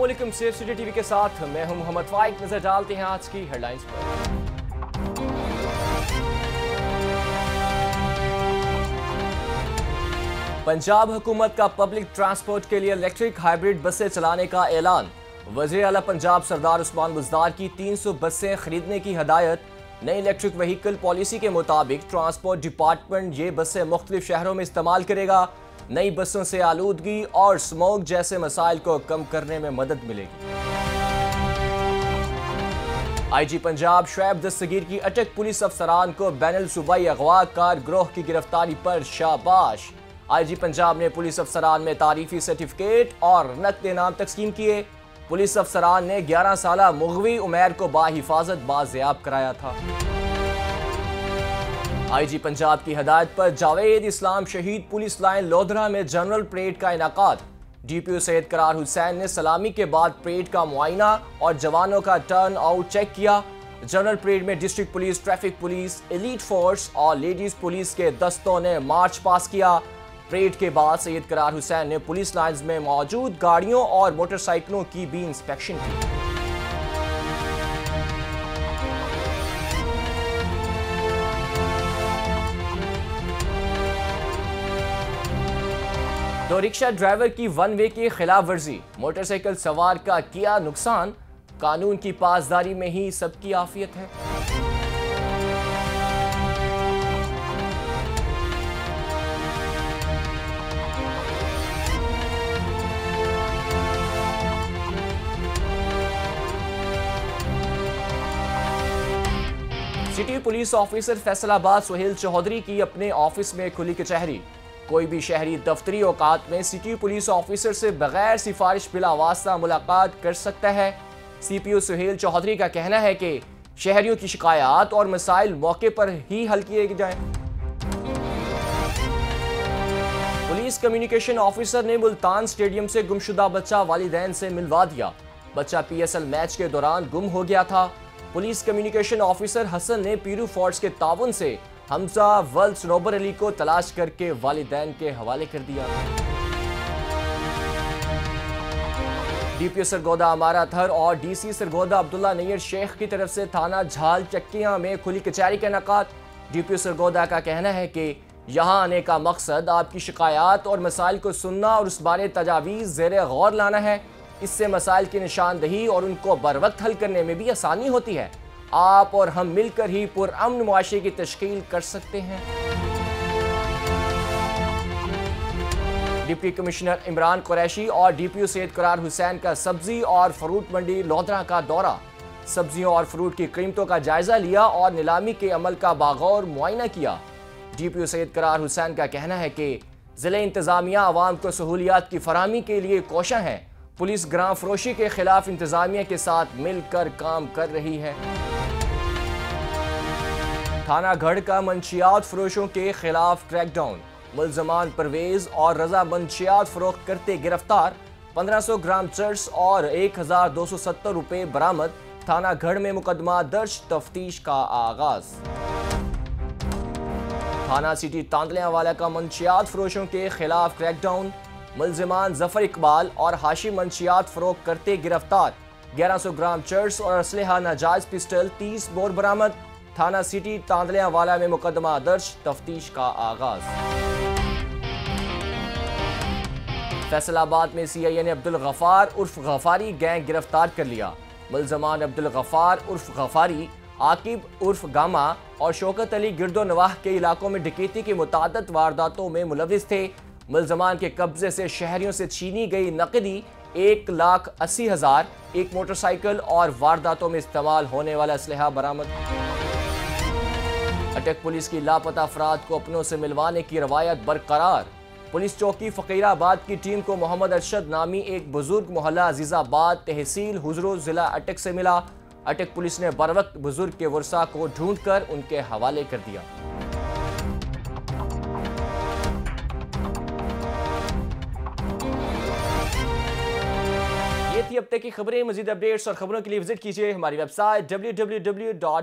السلام علیکم، safe city T V کے ساتھ میں ہوں محمد فائق۔ نظر ڈالتے ہیں آج کی ہیڈ لائنز پر۔ پنجاب حکومت کا پبلک ٹرانسپورٹ کے لیے الیکٹرک ہائیبریڈ بسیں چلانے کا اعلان۔ وزیر اعلیٰ پنجاب سردار عثمان بزدار کی تین سو بسیں خریدنے کی ہدایت۔ نئی الیکٹرک وہیکل پالیسی کے مطابق ٹرانسپورٹ ڈپارٹمنٹ یہ بسیں مختلف شہروں میں استعمال کرے گا۔ نئی بسوں سے آلودگی اور سموک جیسے مسائل کو کم کرنے میں مدد ملے گی۔ آئی جی پنجاب شعیب دستگیر کی اٹک پولیس افسران کو بین الصوبائی اغوا کار گروہ کی گرفتاری پر شاباش۔ آئی جی پنجاب نے پولیس افسران میں تعریفی سرٹیفکیٹ اور نقد انعام تقسیم کیے۔ پولیس افسران نے گیارہ سالہ مغوی عمیر کو با حفاظت بازیاب کرایا تھا۔ آئی جی پنجاب کی ہدایت پر جاوید اسلام شہید پولیس لائن لودھرا میں جنرل پریڈ کا انعقاد۔ ڈی پی او سید قرار حسین نے سلامی کے بعد پریڈ کا معائنہ اور جوانوں کا ٹرن آؤٹ چیک کیا۔ جنرل پریڈ میں district police, traffic police elite force اور لیڈیز پولیس کے دستوں نے مارچ پاس کیا۔ پریڈ کے بعد سید قرار حسین نے پولیس لائنز میں موجود گاڑیوں اور موٹر سائیکلوں کی بھی انسپیکشن کی۔ دو رکشہ ڈرائیور کی ون وے کی خلاف ورزی۔ موٹر سائیکل سوار کا کیا نقصان؟ قانون کی پاسداری میں ہی سب کی آفیت ہے۔ سٹی پولیس آفیسر فیصل آباد سہیل چوہدری کی اپنے آفس میں کھلی کچہری۔ کوئی بھی شہری دفتری اوقات میں سٹی پولیس آفیسر سے بغیر سفارش بلا واسطہ ملاقات کر سکتا ہے۔ سی پی او سہیل چوہدری کا کہنا ہے کہ شہریوں کی شکایات اور مسائل موقع پر ہی حل کیے جائیں۔ پولیس کمیونیکیشن آفیسر نے ملتان سٹیڈیم سے گمشدہ بچہ والدین سے ملوا دیا۔ بچہ پی ایس ایل میچ کے دوران گم ہو گیا تھا۔ پولیس کمیونیکیشن آفیسر حسن نے پیرو فورس کے تعاون سے حمزہ ولد سنوبر علی کو تلاش کر کے والدین کے حوالے کر دیا۔ ڈی پی او سرگودہ امارہ تھر اور ڈی سی سرگودہ عبداللہ نیر شیخ کی طرف سے تھانہ جھال چکیاں میں کھلی کچہری کا انعقاد ڈی پی او سرگودہ کا کہنا ہے کہ یہاں آنے کا مقصد آپ کی شکایات اور مسائل کو سننا اور اس بارے تجاویز زیر غور لانا ہے۔ اس سے مسائل کی نشاندہی اور ان کو بر وقت حل کرنے میں بھی آسانی ہوتی ہے۔ آپ اور ہم مل کر ہی پر امن معاشرے کی تشکیل کر سکتے ہیں۔ ڈپٹی کمشنر عمران قریشی اور ڈی پی او سید قرار حسین کا سبزی اور فروٹ منڈی لودھرا کا دورہ۔ سبزیوں اور فروٹ کی قیمتوں کا جائزہ لیا اور نیلامی کے عمل کا باغور معائنہ کیا۔ ڈی پی او سید قرار حسین کا کہنا ہے کہ ضلع انتظامیہ عوام کو سہولیات کی فراہمی کے لیے کوشاں ہے پولیس گراں فروشی کے خلاف انتظامیہ کے ساتھ مل کر کام کر رہی ہے۔ تھانہ گھڑ کا منشیات فروشوں کے خلاف کریک ڈاؤن ملزمان پرویز اور رضا منشیات فروخت کرتے گرفتار۔ پندرہ سو گرام چرس اور ایک ہزار دو سو ستر روپے برامد تھانہ گھڑ میں مقدمہ درج تفتیش کا آغاز۔ تھانہ سٹی تاندلیاں والا کا منشیات فروشوں کے خلاف کریک ڈاؤن ملزمان ظفر اقبال اور ہاشی منشیات فروخت کرتے گرفتار۔ گیارہ سو گرام چرس اور اسلحہ ناجائز پسٹل تیس بور برامد تھانہ سٹی تاندلیاں والا میں مقدمہ درج، تفتیش کا آغاز۔ فیصل آباد میں سی آئی اے نے عبدالغفار عرف غفاری گینگ گرفتار کر لیا۔ ملزمان عبدالغفار عرف غفاری، عاقب عرف گاما اور شوکت علی گرد و نواح کے علاقوں میں ڈکیتی کی متعدد وارداتوں میں ملوث تھے۔ ملزمان کے قبضے سے شہریوں سے چھینی گئی نقدی ایک لاکھ اسی ہزار، ایک موٹر سائیکل اور وارداتوں میں استعمال ہونے والا اسلحہ برآمد۔ اٹک پولیس کی لاپتہ افراد کو اپنوں سے ملوانے کی روایت برقرار۔ پولیس چوکی فقیر آباد کی ٹیم کو محمد ارشد نامی ایک بزرگ محلہ عزیز آباد تحصیل حضرو ضلع اٹک سے ملا۔ اٹک پولیس نے بروقت بزرگ کے ورثہ کو ڈھونڈ کر ان کے حوالے کر دیا۔ یہ تھی اب تک کی خبریں۔ مزید اپڈیٹس اور خبروں کے لیے وزٹ کیجیے ہماری ویب سائٹ www.psa.tv